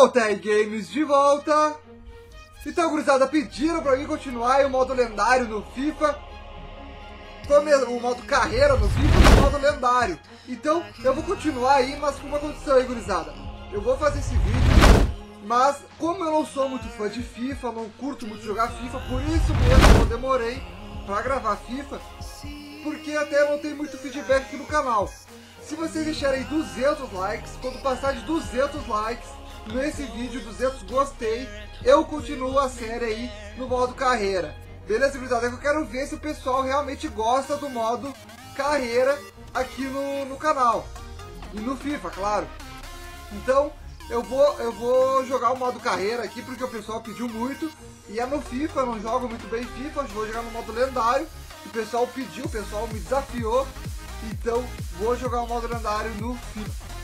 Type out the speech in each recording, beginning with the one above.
Voltei Games de volta. Então, gurizada, pediram pra mim continuar o modo lendário no FIFA. O modo carreira no FIFA e o modo lendário. Então, eu vou continuar aí, mas com uma condição aí, gurizada. Eu vou fazer esse vídeo, mas como eu não sou muito fã de FIFA, não curto muito jogar FIFA, por isso mesmo eu demorei pra gravar FIFA, porque até não tem muito feedback aqui no canal. Se vocês deixarem 200 likes, quando passar de 200 likes, nesse vídeo, 200 gostei, eu continuo a série aí no modo carreira. Beleza, gurizada? Eu quero ver se o pessoal realmente gosta do modo carreira aqui no, no canal. E no FIFA, claro. Então, eu vou, eu vou jogar o modo carreira aqui porque o pessoal pediu muito. E é no FIFA, eu não jogo muito bem FIFA, vou jogar no modo lendário. O pessoal pediu, o pessoal me desafiou. Então, vou jogar o modo lendário no FIFA.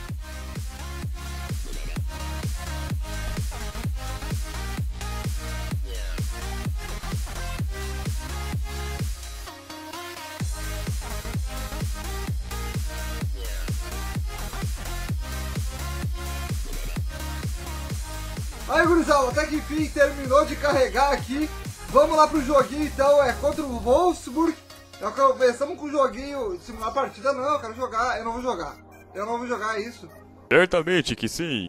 Aí, gurizada, até que enfim terminou de carregar aqui. Vamos lá pro joguinho, então, é contra o Wolfsburg. É começamos com o joguinho, simular partida, não, eu quero jogar, eu não vou jogar. Eu não vou jogar isso. Certamente que sim.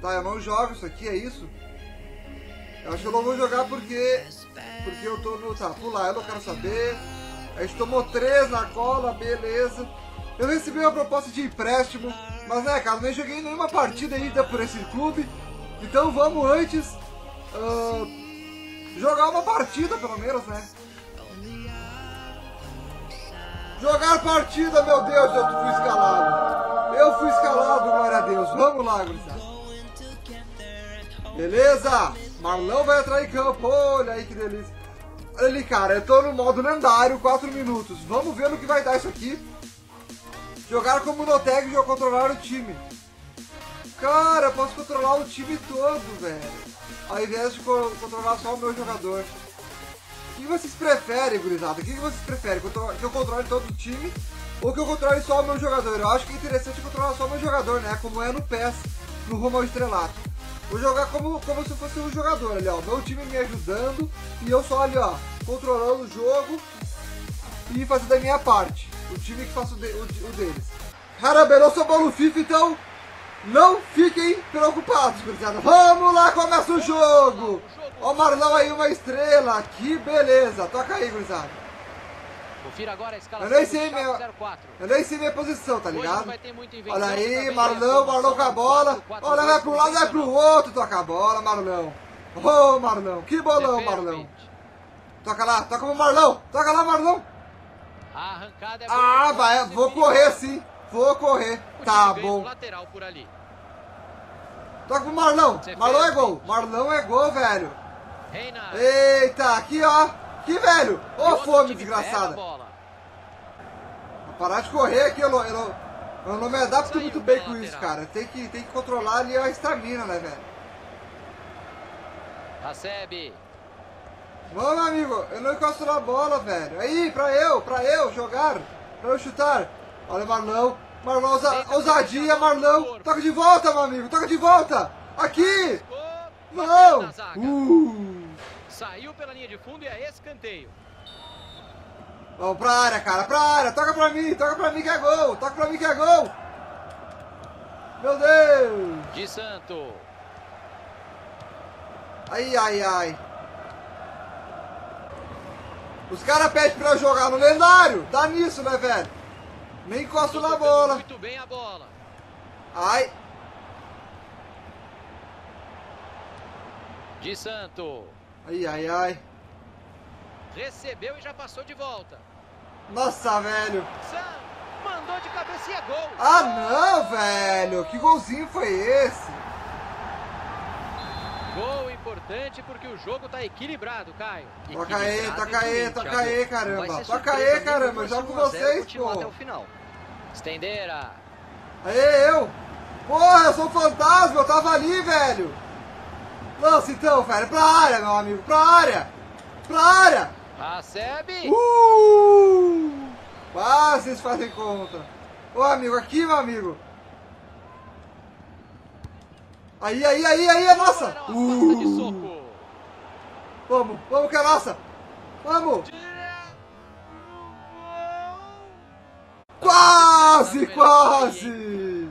Tá, eu não jogo isso aqui, é isso? Eu acho que eu não vou jogar porque... Porque eu tô no... Tá, pular, eu não quero saber. A gente tomou três na cola, beleza. Eu recebi uma proposta de empréstimo, mas né, cara, nem joguei nenhuma partida ainda por esse clube. Então vamos antes uh, jogar uma partida, pelo menos, né? Jogar partida, meu Deus, eu fui escalado. Eu fui escalado, glória a Deus. Vamos lá, gurizada. Beleza? Marlão vai entrar em campo. Olha aí que delícia. Ali, cara, eu tô no modo lendário, 4 minutos. Vamos ver no que vai dar isso aqui. Jogar como Noteg e controlar o time. Cara, eu posso controlar o time todo, velho. Ao invés de co controlar só o meu jogador. O que vocês preferem, gurizada? O que vocês preferem? Que eu controle todo o time ou que eu controle só o meu jogador? Eu acho que é interessante controlar só o meu jogador, né? Como é no PES, no rumo ao estrelato. Vou jogar como, como se fosse um jogador ali, ó. Meu time me ajudando e eu só ali, ó, controlando o jogo e fazendo a minha parte o time que faça o, de, o, o deles. Sou bom no FIFA, então não fiquem preocupados, gurizada. Vamos lá, começa o jogo! Ó o Marlão aí, uma estrela. Que beleza. Toca aí, gurizada. Confira agora a eu nem sei minha, eu nem sei minha posição, tá ligado? Olha aí, Marlão, Marlão com a bola. Olha, vai pro lado, vai pro outro. Toca a bola, Marlão. Ô, oh, Marlão. Que bolão, Marlão. Toca lá, toca pro Marlão. Toca lá, Marlão. É Ah, vai, vou correr sim. Vou correr. O tá bom. lateral por ali. Toca pro Marlão. Marlão é gol. Marlão é gol, velho. Eita, aqui ó. Aqui, velho. Ô, oh, fome desgraçada. Vou parar de correr aqui, eu não, eu não, eu não me adapto muito bem com isso, cara. Tem que, tem que controlar ali a estamina, né, velho? Recebe. Vamos, amigo. Eu não encosto na bola, velho. Aí, pra eu, pra eu jogar. Pra eu chutar. Olha, Marlão. Marlão, ousa, ousadia, Marlão. Toca de volta, meu amigo. Toca de volta. Aqui. Não. Uh. Saiu pela linha de fundo e é escanteio. Vamos pra área, cara. Pra área. Toca pra mim. Toca pra mim que é gol. Toca pra mim que é gol. Meu Deus. De Santo. Ai, ai, ai. Os caras pedem pra eu jogar no lendário. Dá nisso, né, velho? Nem encosto na bola. Muito bem a bola. Ai. De Santo. Ai, ai, ai. Recebeu e já passou de volta. Nossa, velho. Mandou de cabeça e é gol. Ah, não, velho. Que golzinho foi esse? Gol importante porque o jogo tá equilibrado, Caio. Toca aí, toca aí, toca aí, caramba. Toca aí, caramba. Eu jogo com vocês, pô. Até o final. Estendeira. Aê, eu. Porra, eu sou fantasma. Eu tava ali, velho. Lança então, velho. Pra área, meu amigo. Pra área. Pra área. Recebe. Uh! Ah, vocês fazem conta. Ô, amigo, aqui, meu amigo. Aí, aí, aí, aí, é nossa. Uh, vamos, vamos que é nossa. Vamos. Quase, quase.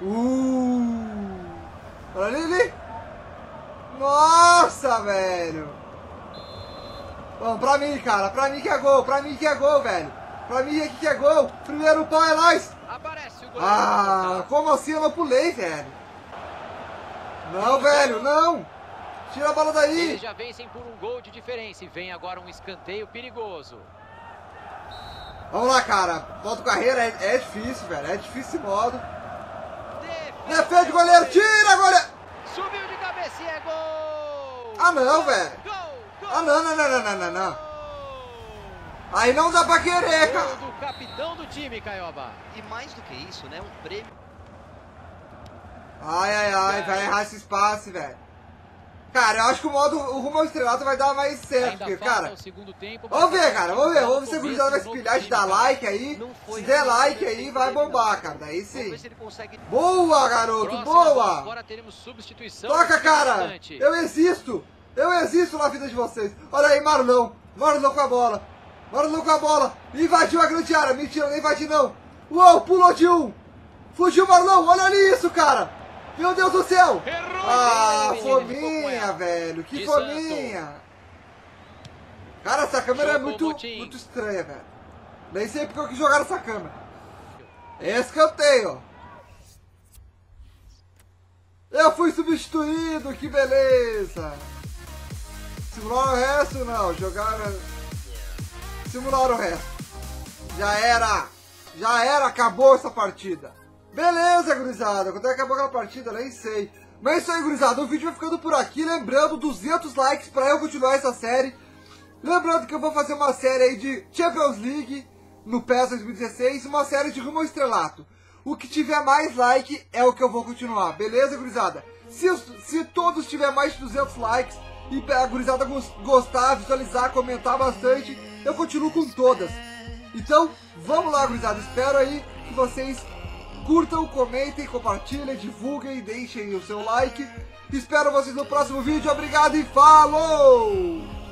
Uh. Olha ali, ali. Nossa, velho. Vamos, pra mim, cara. Pra mim que é gol. Pra mim que é gol, velho. Pra mim aqui que é gol. Primeiro pau é nós. Aparece o goleiro. Ah, como assim eu não pulei, velho? Não, velho, não. Tira a bola daí. Eles já vencem por um gol de diferença e vem agora um escanteio perigoso. Vamos lá, cara. Modo carreira é, é difícil, velho. É difícil esse modo. Defende, goleiro. Tira, goleiro. Subiu de cabeça e é gol! Ah, não, velho. Ah, não, não, não, não, não, não! Aí não dá pra querer, cara. do capitão do time, Caioba. E mais do que isso, né? Um prêmio. Ai, ai, ai. Vai errar esse espaço, velho. Cara, eu acho que o modo o rumo ao estrelato vai dar mais certo, porque, cara... tempo. Vamos ver, cara, vamos ver. Vamos ver se a gurizada vai se pilhar de dar like aí. Se der like aí, vai bombar, cara. Daí sim. consegue. Boa, garoto, boa! Agora teremos substituição. Toca, cara! Eu existo! Eu existo na vida de vocês! Olha aí, Marlon! Marlon com a bola! Marlon com a bola! Invadiu a grande área! Mentira, não invadiu não! Uou, pulou de um! Fugiu Marlon! Olha ali isso, cara! Meu Deus do céu! Errou! Ah, fominha, velho! Que fominha! Cara, essa câmera é muito, botim. muito estranha, velho. Nem sei porque eu quis jogar essa câmera. Escanteio! Eu fui substituído, que beleza! Simular o resto? Não, jogar. Simular o resto. Já era! Já era, acabou essa partida. Beleza, gurizada. Quando é que acabou aquela partida? Nem sei. Mas é isso aí, gurizada. O vídeo vai ficando por aqui. Lembrando, 200 likes pra eu continuar essa série. Lembrando que eu vou fazer uma série aí de Champions League no PES 2016 e uma série de Rumo ao Estrelato. O que tiver mais like é o que eu vou continuar, beleza, gurizada? Se, se todos tiver mais de 200 likes e a gurizada gos- gostar, visualizar, comentar bastante, eu continuo com todas. Então, vamos lá, gurizada. Espero aí que vocês curtam, comentem, compartilhem, divulguem, deixem o seu like. Espero vocês no próximo vídeo. Obrigado e falou!